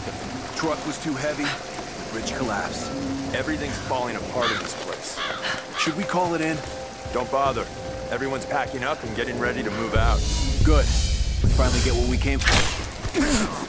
happened. Truck was too heavy, the bridge collapsed. Everything's falling apart in this place. Should we call it in? Don't bother. Everyone's packing up and getting ready to move out. Good. We finally get what we came for.